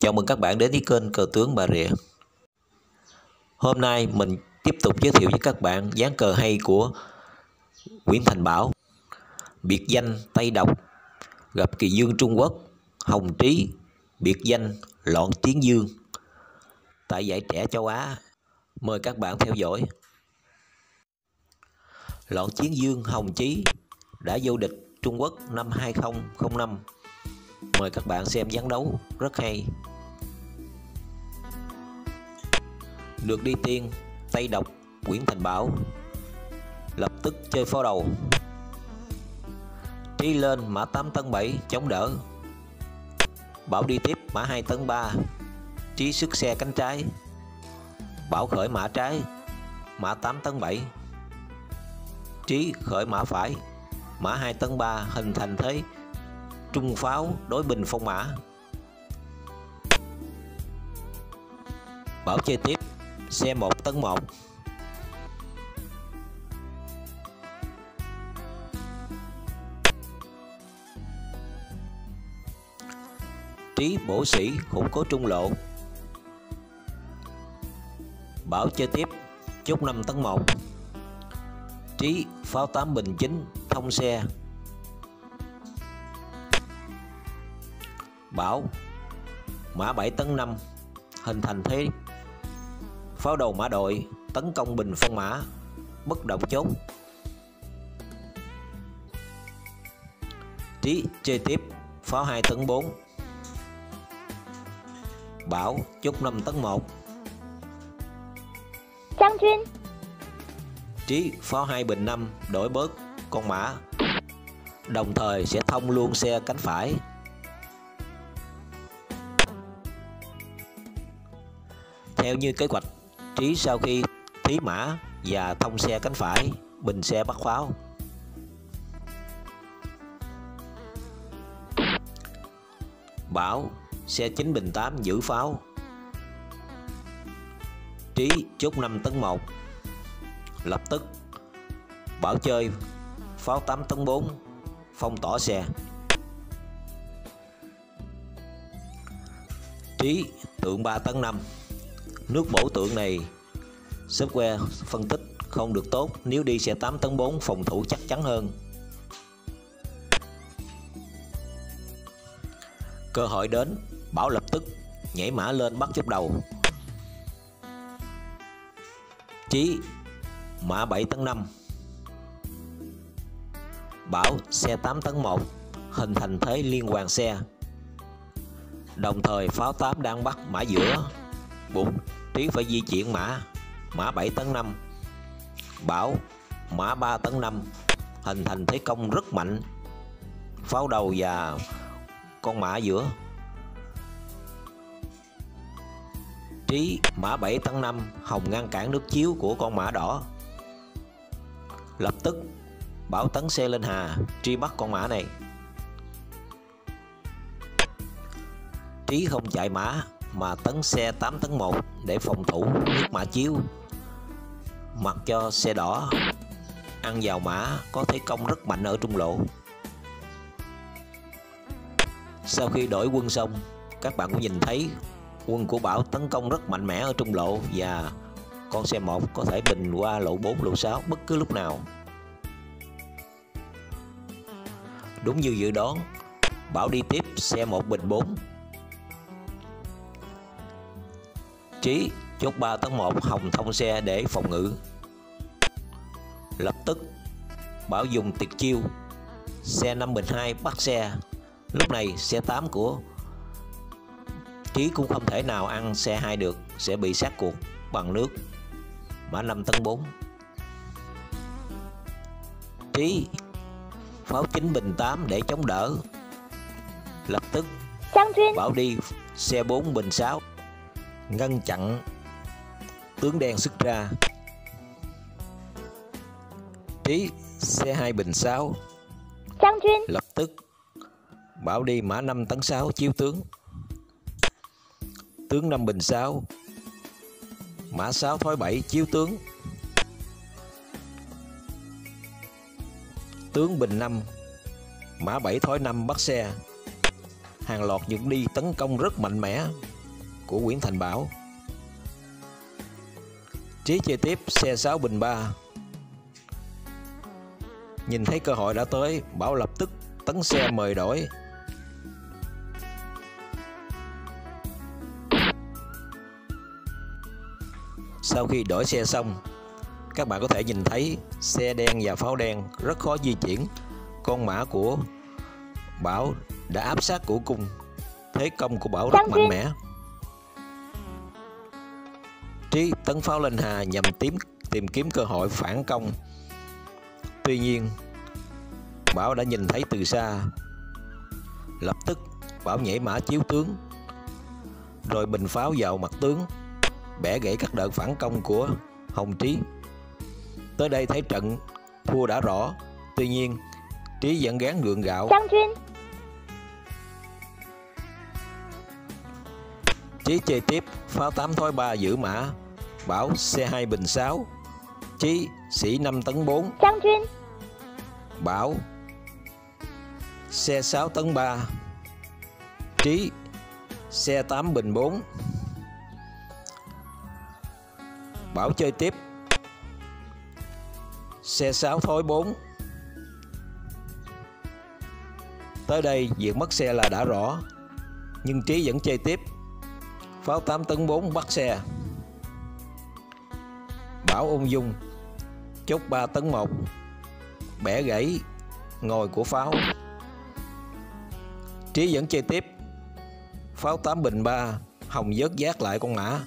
Chào mừng các bạn đến với kênh Cờ tướng Bà Rịa. Hôm nay mình tiếp tục giới thiệu với các bạn dáng cờ hay của Nguyễn Thành Bảo. Biệt danh Tây Độc, gặp Kỳ Dương Trung Quốc, Hồng Trí, biệt danh Loạn Tiến Dương. Tại giải trẻ châu Á, mời các bạn theo dõi. Loạn Chiến Dương Hồng Chí đã vô địch Trung Quốc năm 2005 Mời các bạn xem gián đấu, rất hay. Được đi tiên tay Độc, Nguyễn Thành Bảo. Lập tức chơi pháo đầu. Trí lên mã 8 tấn 7 chống đỡ. Bảo đi tiếp, mã 2 tấn 3 Trí sức xe cánh trái. Bảo khởi mã trái, Mã 8 tấn 7 Trí khởi mã phải, Mã 2 tấn 3 hình thành thế trung pháo đối binh phong mã. Bảo chơi tiếp, xe 1 tấn 1 Trí bổ sĩ khủng cố trung lộ. Bảo chơi tiếp, chốt 5 tấn 1 Trí pháo 8 bình chính thông xe. Bảo Mã 7 tấn 5 Hình thành thế. Pháo đầu mã đội Tấn công bình phong mã Bất động chốt. Trí chơi tiếp Pháo 2 tấn 4 Bảo chốt 5 tấn 1 Trang Chuyên Trí pháo 2 bình 5 Đổi bớt con mã. Đồng thời sẽ thông luôn xe cánh phải Theo như kế hoạch, Trí sau khi thí mã và thông xe cánh phải, bình xe bắt pháo. Bảo xe 9 bình 8 giữ pháo. Trí chốt 5 tấn 1. Lập tức Bảo chơi pháo 8 tấn 4 phong tỏ xe. Trí tượng 3 tấn 5 Nước bổ tượng này software phân tích không được tốt nếu đi xe 8 tấn 4 phòng thủ chắc chắn hơn. Cơ hội đến, Bảo lập tức nhảy mã lên bắt chấp đầu. Chí mã 7 tấn 5. Bảo xe 8 tấn 1 hình thành thế liên hoàn xe. Đồng thời pháo 8 đang bắt mã giữa 4. Trí phải di chuyển mã Mã 7 tấn 5 Bảo, Mã 3 tấn 5 Hình thành thế công rất mạnh. Pháo đầu và con mã giữa. Trí, mã 7 tấn 5 Hồng ngăn cản nước chiếu của con mã đỏ. Lập tức, Bảo tấn xe lên hà, Truy bắt con mã này. Trí không chạy mã mà tấn xe 8 tấn 1 để phòng thủ nước mã chiếu. Mặc cho xe đỏ, ăn vào mã có thế công rất mạnh ở trung lộ. Sau khi đổi quân xong, các bạn cũng nhìn thấy quân của Bảo tấn công rất mạnh mẽ ở trung lộ và con xe 1 có thể bình qua lộ 4 lộ 6 bất cứ lúc nào. Đúng như dự đoán, Bảo đi tiếp xe 1 bình 4 Trí chốt 3 tấn 1 hồng thông xe để phòng ngự. Lập tức Bảo dùng tuyệt chiêu. Xe 5 bình 2 bắt xe. Lúc này xe 8 của Trí cũng không thể nào ăn xe 2 được Sẽ bị sát cuộc bằng nước. Mã 5 tấn 4 Trí Pháo 9 bình 8 để chống đỡ. Lập tức Bảo đi xe 4 bình 6 ngăn chặn tướng đen xuất ra. Trí C2 bình 6 Trang Chuyên lập tức bảo đi mã 5 tấn 6 chiếu tướng. Tướng 5 bình 6 mã 6 thói 7 chiếu tướng. Tướng bình 5 mã 7 thói 5 bắt xe. Hàng loạt những đi tấn công rất mạnh mẽ của Nguyễn Thành Bảo. Trí chơi tiếp xe 6 bình 3. Nhìn thấy cơ hội đã tới, Bảo lập tức tấn xe mời đổi. Sau khi đổi xe xong, các bạn có thể nhìn thấy xe đen và pháo đen rất khó di chuyển. Con mã của Bảo đã áp sát của cung. Thế công của Bảo rất mạnh mẽ. Trí tấn pháo lên Hà nhằm tìm tìm kiếm cơ hội phản công. Tuy nhiên, Bảo đã nhìn thấy từ xa. Lập tức, Bảo nhảy mã chiếu tướng, rồi bình pháo vào mặt tướng, bẻ gãy các đợt phản công của Hồng Trí. Tới đây thấy trận thua đã rõ, tuy nhiên Trí vẫn gán gượng gạo. Trí chơi tiếp, pháo 8 thói 3 giữ mã, Bảo C2 bình 6, Trí sĩ 5 tấn 4. Bảo xe 6 tấn 3 Trí xe 8 bình 4 Bảo chơi tiếp. Xe 6 thối 4 Tới đây việc mất xe là đã rõ Nhưng Trí vẫn chơi tiếp. Pháo 8 tấn 4 bắt xe Bảo ung dung. Chốt 3 tấn 1 Bẻ gãy, ngồi của pháo. Trí vẫn chơi tiếp. Pháo 8 bình 3 Hồng vớt giác lại con mã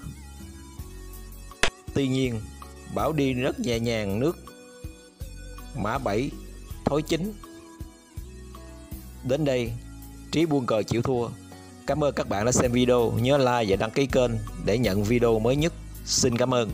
Tuy nhiên, Bảo đi rất nhẹ nhàng nước. Mã 7 Thối 9 Đến đây, Trí buông cờ chịu thua. Cảm ơn các bạn đã xem video. Nhớ like và đăng ký kênh Để nhận video mới nhất. Xin cảm ơn.